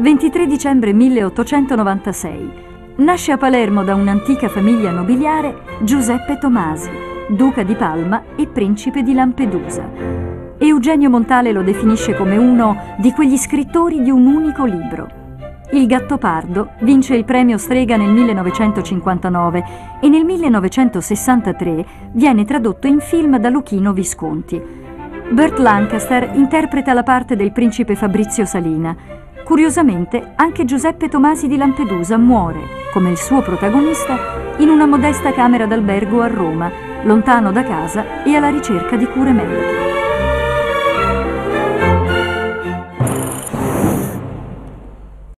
23 dicembre 1896. Nasce a Palermo da un'antica famiglia nobiliare Giuseppe Tomasi, duca di Palma e principe di Lampedusa. Eugenio Montale lo definisce come uno di quegli scrittori di un unico libro. Il Gattopardo vince il premio Strega nel 1959 e nel 1963 viene tradotto in film da Luchino Visconti. Burt Lancaster interpreta la parte del principe Fabrizio Salina. Curiosamente, anche Giuseppe Tomasi di Lampedusa muore, come il suo protagonista, in una modesta camera d'albergo a Roma, lontano da casa e alla ricerca di cure mediche.